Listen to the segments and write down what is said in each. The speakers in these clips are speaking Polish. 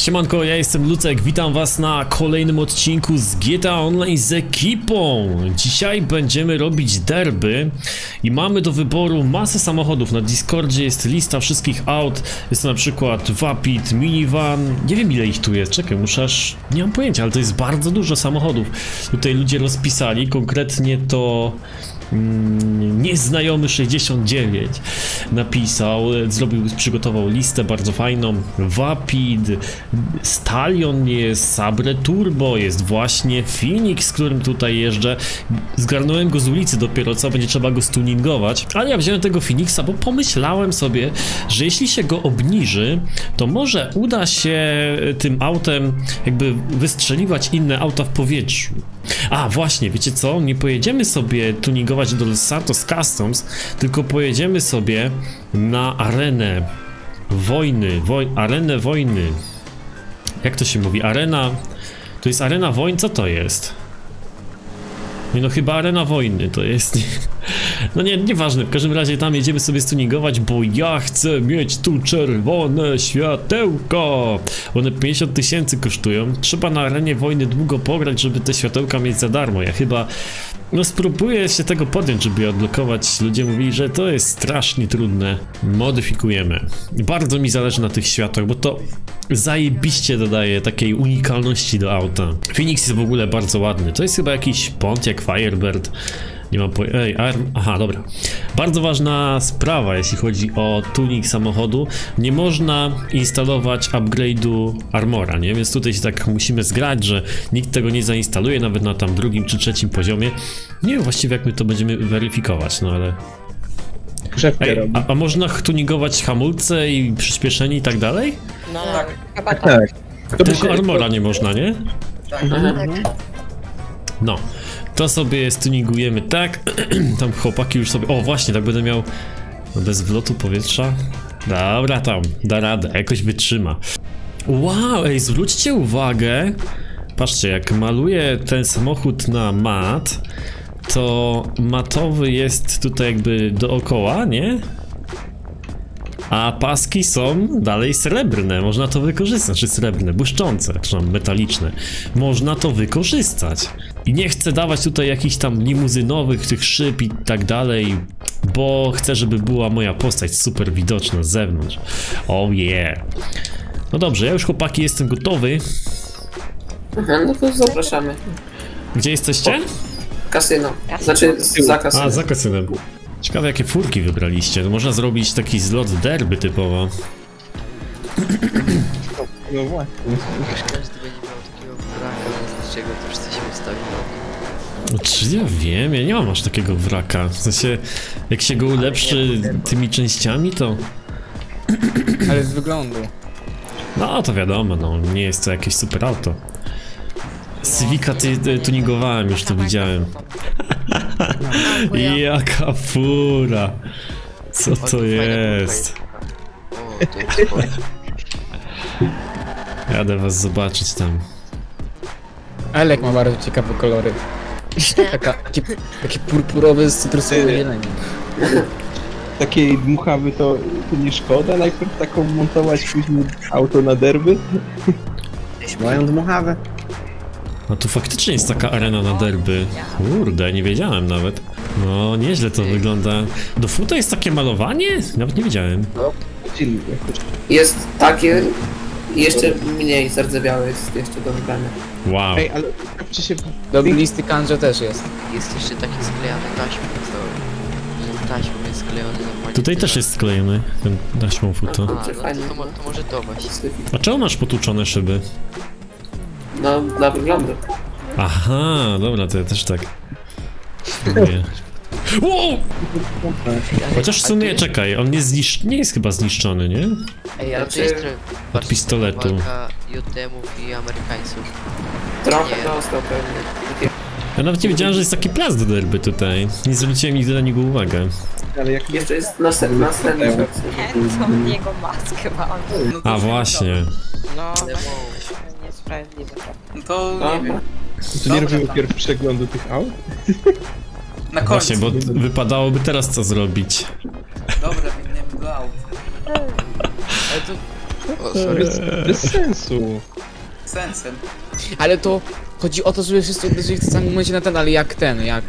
Siemanko, ja jestem Lucek, witam was na kolejnym odcinku z GTA Online z ekipą. Dzisiaj będziemy robić derby i mamy do wyboru masę samochodów. Na Discordzie jest lista wszystkich aut, jest to na przykład Vapid, Minivan, nie wiem ile ich tu jest, czekaj, muszę aż, nie mam pojęcia, ale to jest bardzo dużo samochodów. Tutaj ludzie rozpisali, konkretnie to... Mm, Nieznajomy 69 napisał, e, zrobił, przygotował listę bardzo fajną. Vapid, Stallion jest, Sabre Turbo jest właśnie, Phoenix, z którym tutaj jeżdżę. Zgarnąłem go z ulicy dopiero co, będzie trzeba go stuningować. Ale ja wziąłem tego Phoenixa, bo pomyślałem sobie, że jeśli się go obniży, to może uda się e, tym autem jakby wystrzeliwać inne auta w powietrzu. A właśnie, wiecie co? Nie pojedziemy sobie tuningować do Los Santos Customs, tylko pojedziemy sobie na arenę wojny, woj, arenę wojny. Jak to się mówi? Arena. To jest arena wojny? Co to jest? Nie no, chyba arena wojny to jest. No nie, nieważne, w każdym razie tam jedziemy sobie stuningować, bo ja chcę mieć tu czerwone światełko. One 50 tysięcy kosztują. Trzeba na arenie wojny długo pograć, żeby te światełka mieć za darmo. Ja chyba no spróbuję się tego podjąć, żeby je odblokować. Ludzie mówili, że to jest strasznie trudne. Modyfikujemy. Bardzo mi zależy na tych światłach, bo to zajebiście dodaje takiej unikalności do auta. Phoenix jest w ogóle bardzo ładny. To jest chyba jakiś Pontiac Firebird. Nie mam po... Ej, arm... Aha, dobra. Bardzo ważna sprawa, jeśli chodzi o tuning samochodu. Nie można instalować upgrade'u armora, nie? Więc tutaj się tak musimy zgrać, że nikt tego nie zainstaluje, nawet na tam drugim czy trzecim poziomie. Nie wiem właściwie jak my to będziemy weryfikować, no ale... Ej, a, a można tuningować hamulce i przyspieszenie i tak dalej? No Tak. chyba tak. Tak. Tylko armora nie można, nie? tak. No, to sobie stuningujemy tak. tam chłopaki już sobie. O, właśnie, tak będę miał bez wlotu powietrza. Dobra, tam, da radę, jakoś wytrzyma. Wow, ej, zwróćcie uwagę. Patrzcie, jak maluję ten samochód na mat, to matowy jest tutaj jakby dookoła, nie? A paski są dalej srebrne, można to wykorzystać, czy srebrne, błyszczące, przepraszam, metaliczne. Można to wykorzystać. I nie chcę dawać tutaj jakichś tam limuzynowych tych szyb i tak dalej, bo chcę, żeby była moja postać super widoczna z zewnątrz. Oh yeah. No dobrze, ja już chłopaki jestem gotowy. Aha, no to zapraszamy. Gdzie jesteście? Kasyno. Kasyno. Znaczy za kasyno. A, za kasynem. Ciekawe jakie furki wybraliście. No, można zrobić taki zlot derby typowo. No właśnie. Czego to wszyscy się ustawią. No, Czy ja wiem, ja nie mam aż takiego wraka. W sensie, jak się go ulepszy tymi częściami, to. Ale z wyglądu. No to wiadomo, no nie jest to jakieś super auto. Civica ty, ty, tuningowałem, już to widziałem. Jaka fura! Co to jest? Jadę was zobaczyć tam. Elek ma bardzo ciekawe kolory. Taka, taki, taki purpurowy z cytrusowym zieleniem. Takiej dmuchawy to, to nie szkoda najpierw taką montować, później auto na derby? Mają dmuchawę. No tu faktycznie jest taka arena na derby. Kurde, nie wiedziałem nawet. No, nieźle to wygląda. Do futa jest takie malowanie? Nawet nie wiedziałem. Jakoś. Jest takie i jeszcze mniej zardzewiałe jest jeszcze do wybrania. Wow. Ej, ale sprawdźcie się... Do listy kanże też jest. Jest jeszcze taki sklejany taśmą, co... Taśmą jest sklejony normalnie. Tutaj też jest sklejony ten taśmą futo. A, no to, to, to może to właśnie. A czemu masz potłuczone szyby? No, dla wyglądu. Aha, dobra, to ja też tak. Spróbuję. Wow! Chociaż w sumie, czekaj, on nie, zniszcz... nie jest chyba zniszczony, nie? Ej, ale to jest trochę... bardziej pistoletu. Walka JDM-ów i Amerykańców. Trochę pewnie. Takie Ja nawet nie wiedziałem, że jest taki plac do derby tutaj. Nie zwróciłem nigdy na niego uwagę. Ale jak jeszcze jest następny, następny. Chęcą jego maskę mam. A właśnie. No, niesprawiedliwe. To nie wiem. to nie robimy pierw przeglądu tych aut? Na końcu. Właśnie, bo wypadałoby teraz co zrobić. Dobra, biegniemy do aut. Ale to O, sorry. Bez sensu. Sensem. Ale to chodzi o to, żeby wszyscy uderzyli w tym samym momencie na ten, ale jak ten, jak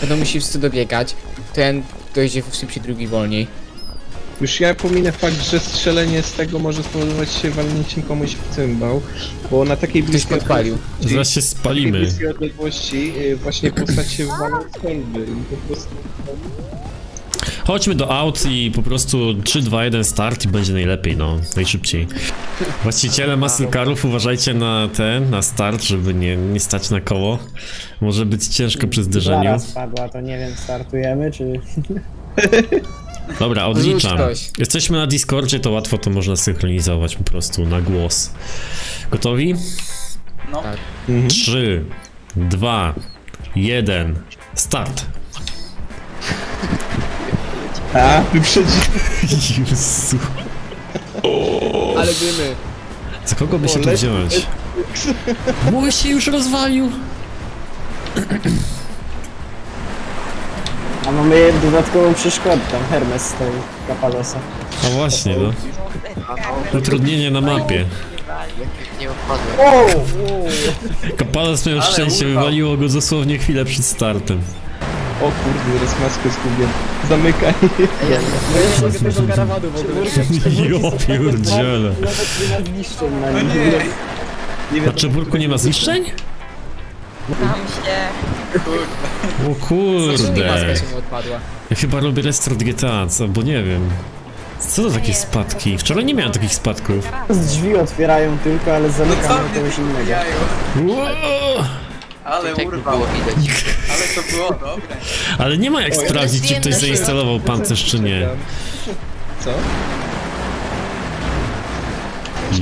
będą musieli wszyscy dobiegać, ten dojdzie szybciej, drugi wolniej. Już ja pominę fakt, że strzelenie z tego może spowodować się walnięciem komuś w cymbał, bo na takiej bliskiej podpalił. Zaraz się spalimy. bliskiej odległości y, właśnie postać się walą z kolby i po prostu... Chodźmy do aut i po prostu 3, 2, 1 start i będzie najlepiej, no, najszybciej. Właściciele muscle uważajcie na ten, na start, żeby nie, nie stać na koło. Może być ciężko przy zderzeniu. Zaraz padła, to nie wiem, startujemy, czy... Dobra, odliczam. Jesteśmy na Discordzie, to łatwo to można synchronizować po prostu na głos. Gotowi? No. Tak. 3, 2, 1, start. A, wyprzedzi... Jezu. Ale dymy. Za kogo by się tu wziąć? Mój się już rozwalił. A mamy dodatkową przeszkodę, tam Hermes stoi, Kapalosa. A właśnie, no. Utrudnienie na mapie. Nie. O! Kapalas miał Ale szczęście, wywaliło go dosłownie chwilę przed startem. O kurde, teraz maskę zgubię. Zamykaj. No ja nie mogę tego w ogóle. Jo pierdziele. Nawet nie ma zniszczeń na No nim. nie. Na Czeburku nie ma zniszczeń? Tam się... O kurde. się nie odpadła? Ja chyba robię restart GTA, co? Bo nie wiem. Co to takie spadki? Wczoraj nie miałem takich spadków. Z drzwi otwierają tylko, ale No zamykamy mnie kogoś innego. Ło! Ale Tak urwał. widać. Ale to było dobre. Ale nie ma jak sprawdzić, czy ktoś zainstalował pancerz, czy nie. Co?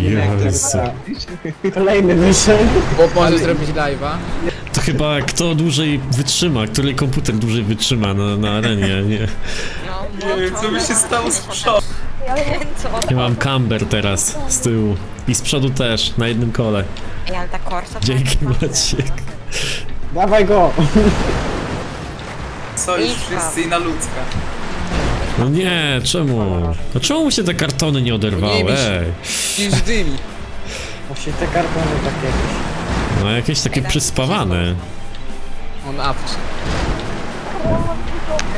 Jezu. Kolejny wyszedł. Bo może zrobić live'a. To chyba kto dłużej wytrzyma, który komputer dłużej wytrzyma na, na arenie, nie? No, Nie wiem, co by się stało z przodu. co? Ja mam camber teraz z tyłu. I z przodu też, na jednym kole. Ej, ale ta korsa... Dzięki Maciek. Dawaj go! Co już wszyscy i na ludzka. No nie, czemu? No czemu mu się te kartony nie oderwały? Ej, Już dymi. Właśnie te kartony takie jakieś. no jakieś takie przyspawane. On awczy.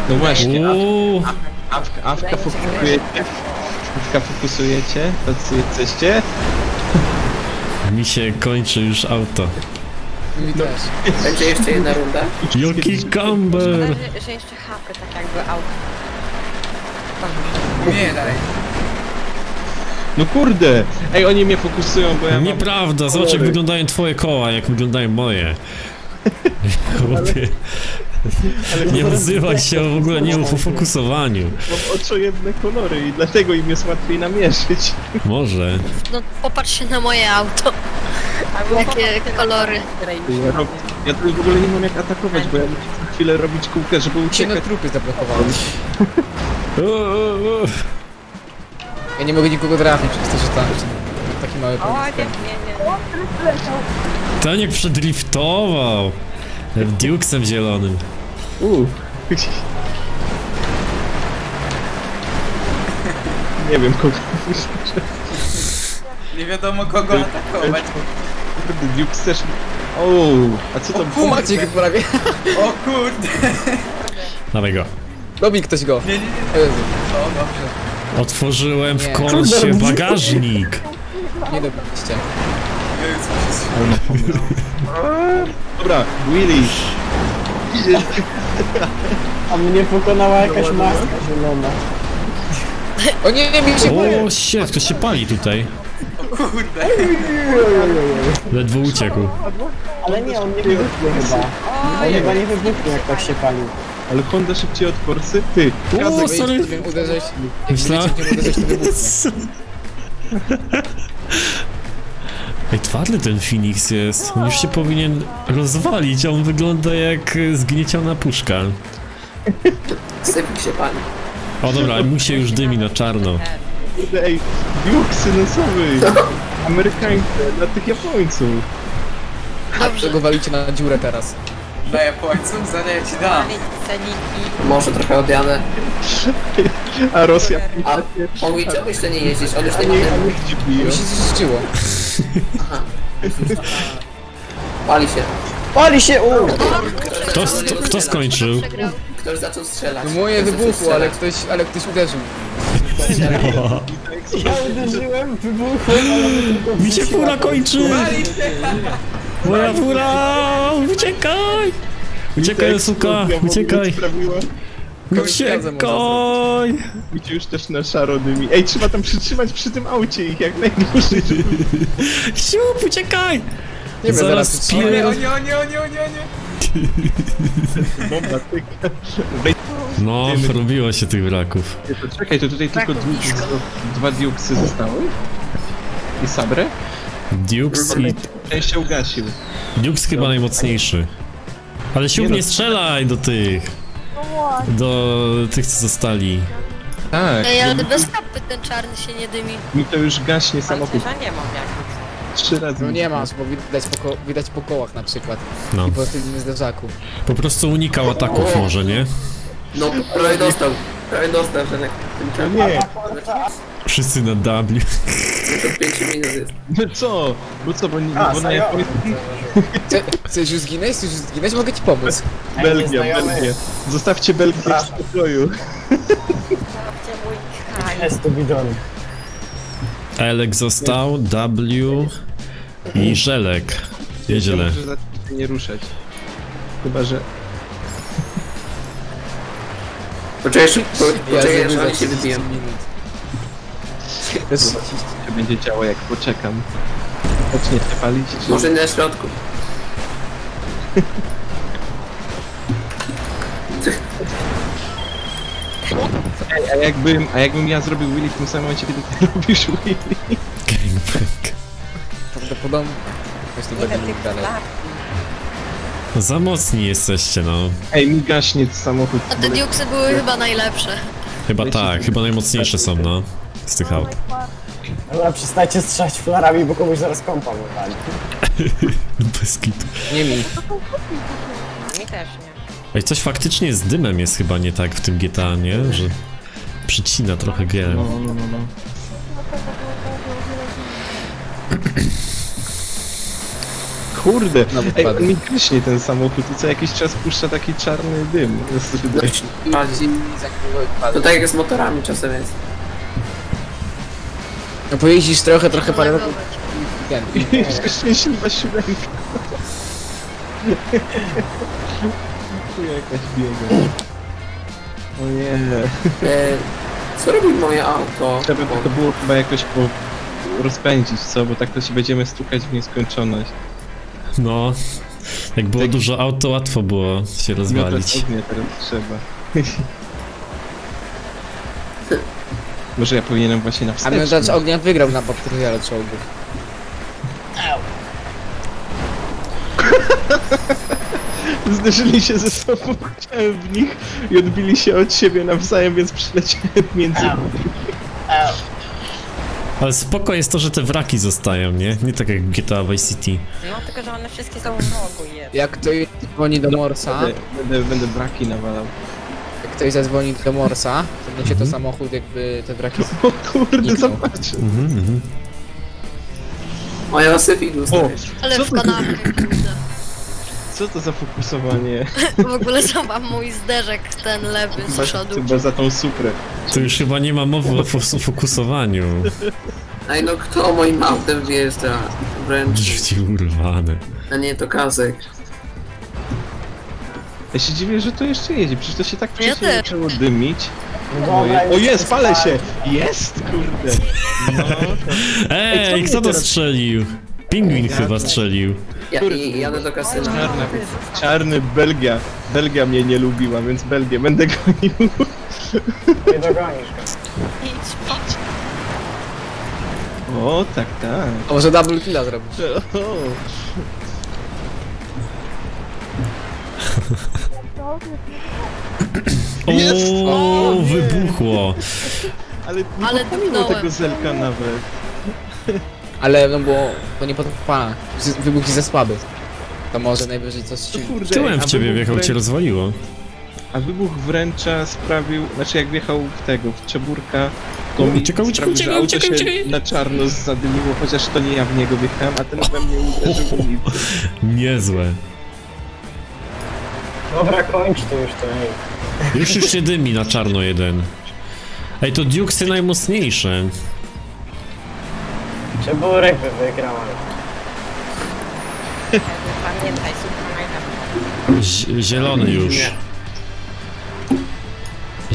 No właśnie, awka, awka fokusujecie? Awka fokusujecie? Jesteście? mi się kończy już auto. Mi też. Będzie jeszcze jedna runda? Jaki camber! Że, że jeszcze hapy tak jakby auto. Umieraj. No kurde! Ej, oni mnie fokusują, bo ja mam... Nieprawda, zobacz jak kolory. wyglądają twoje koła, jak wyglądają moje. Chłopie. Nie odzywaj się w ogóle nie mów o fokusowaniu. Mam oczojebne kolory i dlatego im jest łatwiej namierzyć. Może. No popatrz się na moje auto. Jakie kolory. Ja, rob... ja tu w ogóle nie mam jak atakować, bo ja muszę co chwilę robić kółkę, żeby uciekać. trupy zablokowały. Ja nie mogę nikogo trafić przez to, że tam taki mały O, nie, nie, nie. Taniek przedriftował. Dukesem zielonym. Uuu. Nie wiem kogo. Nie wiadomo kogo atakować. Kurde, Duke też... O, a co kurde. Maciek prawie. O kurde. Dawaj go. Dobij ktoś go. Nie, nie, nie. O dobrze. Otworzyłem w Nie. korsie bagażnik. nie dobiliście. Dobra, Willy. A mnie pokonała jakaś maska zielona. O nie, nie, mi się O, shit, ktoś się pali tutaj. O kurde. Ledwo uciekł. Ale nie, on nie wybuchnie chyba. On chyba nie wybuchnie jak tak się palił. Ale Honda szybciej od Forsy? Ty, O, sorry. Jakbym uderzyć, Myślałem... uderzyć, to wybuchnie. Ej, twardy ten Phoenix jest. On już się powinien rozwalić, a on wygląda jak zgnieciona puszka. Sypik się pani. O dobra, mu się już dymi na czarno. ej, Duke synosowy. Amerykańcy, dla tych Japońców. Dobrze. go walicie na dziurę teraz. Dla Japońców zaraz ja ci dam. Ceniki. Może trochę odjadę. A Rosja... A on mówi, czemu jeszcze nie jeździsz? On już nie biją. Mi się zniszczyło. Aha. Pali się. Pali się! U! Kto, kto, kto skończył? Ktoś zaczął strzelać. No moje Ktoś wybuchło, ale ktoś, ale ktoś uderzył. Ja uderzyłem, wybuchłem, ale Mi się fura kończy! Moja fura! Uciekaj! Uciekaj, suka! Uciekaj! Uciekaj! Mi cię już też na szaro dymi. Ej, trzeba tam przytrzymać przy tym aucie ich jak najdłużej. Siup, uciekaj! Nie wiem, Zaraz zaraz O nie, o nie, o nie, o nie, o nie. Bomba tyka. No, robiło się tych wraków. To czekaj, to tutaj tylko dwa diuksy zostały? I sabre? Dukes i... Ten się ugasił. Dukes chyba najmocniejszy. Ale siup Nie no. nie strzelaj do tych! Do tych, co zostali. Tak, Ej, ale bez kapy ten czarny się nie dymi. mi to już gaśnie samochód Pancerza nie mam jak. trzy razy. No nie masz, bo widać po, ko- widać po kołach na przykład. No. I po tylnym zderzaku. Po prostu unikał ataków może, nie? No, prawie dostał. Prawie dostał, No nie, Wszyscy na W. to 5 minut jest. no co? No co, bo, nie, A, bo na znajomy. japońskim Chce, chcesz już zginąć? Chcesz już zginąć? Mogę ci pomóc. Belgia. Belgia. Zostawcie Belgię w Przepraszam. spokoju. Gdzie mój kraj? Jest tu. Elek został, W i Żelek. Zacząć się nie ruszać. Chyba, że... Poczekaj, po, poczekaj, aż oni się 30 wybiją. minut. Bez to będzie działo jak poczekam. Zacznie się palić. Czy... Może na środku. Ej, a jakbym, a jakbym ja zrobił Willy w tym samym momencie, kiedy ty robisz Willy? Gangbang. prawdopodobnie. Będę tych mógł dalej. Za mocni jesteście, no. Ej, mi gaśnie samochód. A te diuksy były chyba najlepsze. Chyba tak, chyba najmocniejsze są, no. Z tych aut. Dobra, przestańcie strzelać flarami, bo komuś zaraz kompa wywali. Bez kitu. Nie mi. Mi też nie. Ej, coś faktycznie z dymem jest chyba nie tak w tym GTA, nie? Że przycina trochę grę. No, no, no, no. Kurde, No, ej, on mi gaśnie ten samochód i co jakiś czas puszcza taki czarny dym. To No, tak jak z motorami czasem jest. No pojeździsz trochę, trochę parę. I jeszcze szczęśliwa siódemka. Tu jakaś biega. O nie. E, co robi moje auto? Trzeba by to było chyba jakoś po... rozpędzić, co? Bo tak to się będziemy stukać w nieskończoność. No. Jak było dużo aut, to łatwo było się rozwalić. ognia teraz trzeba. Może ja powinienem właśnie na A wstecznym. miotacz ognia wygrał na bakteriale czołgów. Zderzyli się ze sobą, chciałem w nich i odbili się od siebie nawzajem, więc przyleciałem między nimi. Ale spoko jest to, że te wraki zostają, nie? Nie tak jak GTA Vice City. No tylko, że one wszystkie są w rogu je. Jak ktoś dzwoni do Morsa, Będę, będę, będę braki nawalał. jak ktoś zadzwoni do Morsa, to niesie to samochód jakby te wraki... O kurde, Niknął. zobacz. Mhm, mhm. Moja stary. Ale w kanapie, kurde. co to za fokusowanie? W ogóle zobacz mój zderzek, ten lewy z Chyba, przodu. chyba za tą suprę. To już chyba nie ma mowy o fokusowaniu. Ej no kto moim autem wjeżdża? Wręcz. Drzwi urwane. A nie, to kazek. Ja się dziwię, że to jeszcze jedzie, przecież to się tak Ja wcześniej też. zaczęło dymić. No O, je, o jest, palę się! Jest, kurde! No, Ej, Ej, kto to teraz- strzelił? Pingwin chyba strzelił. Ja, Który i, to jadę do kasyna. czarny, czarny Belgia. Belgia mnie nie lubiła, więc Belgię będę gonił. Nie dogonisz go. Idź, idź. O, tak, tak. A może double killa zrobić? O. Jest! O, wybuchło. Ale nie Ale popaliło tego zelka nawet. Ale no bo to nie podpala. Wybuch jest za słaby. To może najwyżej coś kurde, Tyłem w ciebie wjechał, cię rozwaliło. A wybuch wręcza sprawił, znaczy jak wjechał w tego, w Czeburka, to O, mi uciekaj, sprawił, że uciekaj, auto uciekaj, się uciekaj. na czarno zadymiło, chociaż to nie ja w niego wjechałem, a ten we mnie uderzył w. Niezłe. Dobra, kończ to już to, ej. Już już się dymi na czarno jeden. Ej, to Dukesy najmocniejsze. Czeburek by wygrał, ale... Pamiętaj, super najlepszy. Z zielony już.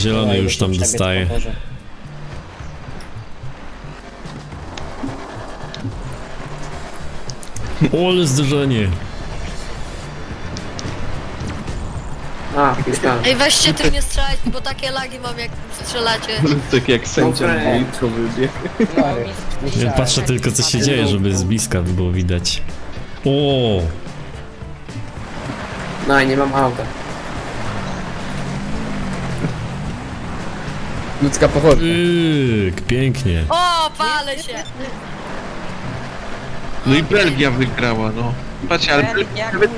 Zielony już tam dostaje. Ole zderzenie. A, myślałem. Ej, weźcie tym nie strzelać, bo takie lagi mam jak strzelacie. Tak jak sędzia wybiegł. Stary, Ja patrzę tylko co się dzieje, żeby z bliska było widać. O, No i nie mam auta. Ludzka pochodnia. Pyk, pięknie. O, palę się! No i Belgia wygrała, no. Patrzcie, ale, Bel- Jak nawet,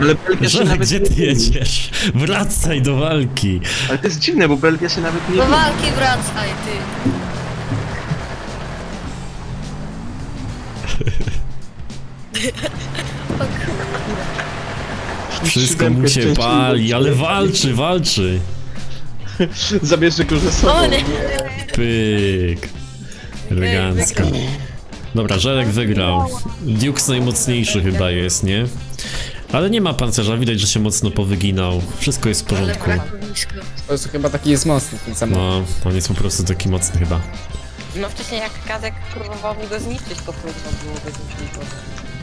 ale Belgia się nawet gdzie nie ty jedziesz? Wracaj do walki. Ale to jest dziwne, bo Belgia się nawet nie Do walki wracaj, ty. Wszystko mu się pali, ale walczy, walczy. Zabierze go ze sobą. O nie! Pyk. Elegancko. Dobra, Żelek wygrał. Dukes najmocniejszy chyba jest, nie? Ale nie ma pancerza, widać, że się mocno powyginał. Wszystko jest w porządku. Po prostu chyba taki jest mocny ten samochód. No, on jest po prostu taki mocny chyba. No wcześniej jak Kazek próbował mi go zniszczyć, to trudno było bez niczego.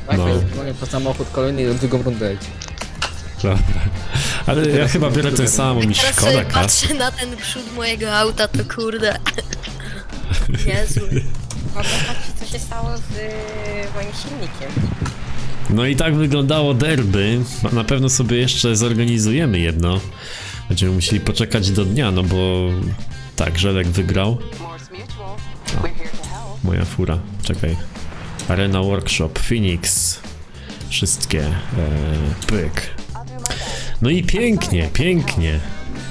Tak, No. no, po samochód kolejny i drugą rundę leci. Dobra. Ale ja chyba biorę to samo, mi Teraz szkoda sobie kas. patrzę na ten przód mojego auta, to kurde. Niezły. Zobaczcie co się stało z y, moim silnikiem. No i tak wyglądało derby. Na pewno sobie jeszcze zorganizujemy jedno. Będziemy musieli poczekać do dnia, no bo tak, Żelek wygrał. O, moja fura, czekaj. Arena Workshop, Phoenix. Wszystkie. E, pyk. No i pięknie, pięknie.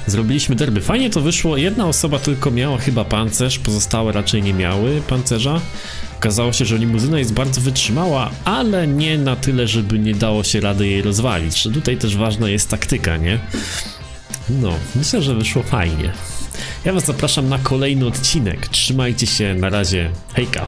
Zrobiliśmy derby. Fajnie to wyszło. Jedna osoba tylko miała chyba pancerz, pozostałe raczej nie miały pancerza. Okazało się, że limuzyna jest bardzo wytrzymała, ale nie na tyle, żeby nie dało się rady jej rozwalić. Tutaj też ważna jest taktyka, nie? No, myślę, że wyszło fajnie. Ja was zapraszam na kolejny odcinek. Trzymajcie się, na razie. Hejka.